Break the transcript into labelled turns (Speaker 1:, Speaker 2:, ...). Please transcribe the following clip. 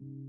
Speaker 1: you